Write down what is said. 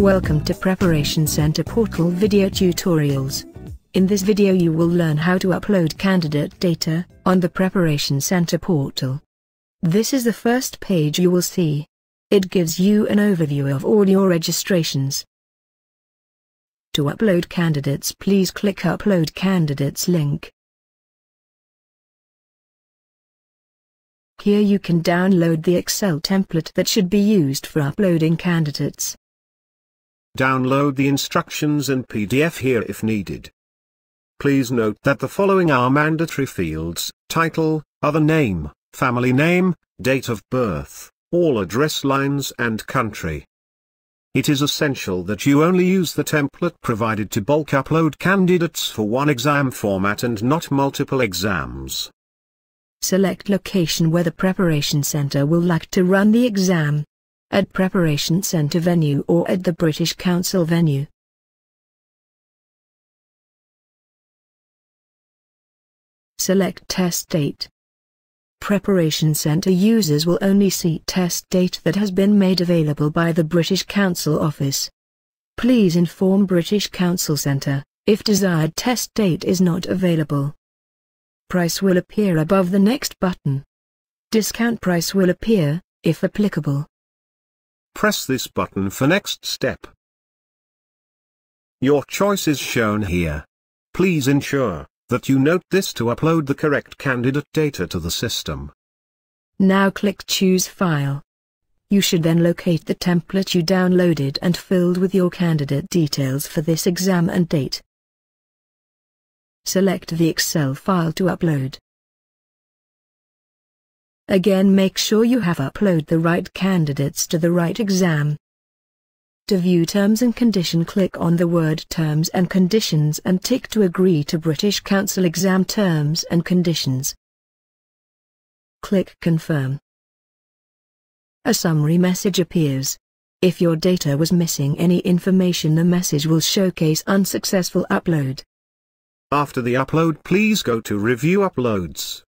Welcome to Preparation Center Portal Video Tutorials. In this video you will learn how to upload candidate data on the Preparation Center portal. This is the first page you will see. It gives you an overview of all your registrations. To upload candidates please click Upload Candidates link. Here you can download the Excel template that should be used for uploading candidates. Download the instructions in PDF here if needed. Please note that the following are mandatory fields, title, other name, family name, date of birth, all address lines and country. It is essential that you only use the template provided to bulk upload candidates for one exam format and not multiple exams. Select location where the preparation center will like to run the exam at Preparation Centre venue or at the British Council venue. Select test date. Preparation Centre users will only see test date that has been made available by the British Council office. Please inform British Council Centre, if desired test date is not available. Price will appear above the next button. Discount price will appear, if applicable. Press this button for next step. Your choice is shown here. Please ensure that you note this to upload the correct candidate data to the system. Now click Choose File. You should then locate the template you downloaded and filled with your candidate details for this exam and date. Select the Excel file to upload. Again make sure you have upload the right candidates to the right exam. To view terms and condition click on the word terms and conditions and tick to agree to British Council exam terms and conditions. Click confirm. A summary message appears. If your data was missing any information the message will showcase unsuccessful upload. After the upload please go to review uploads.